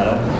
metal.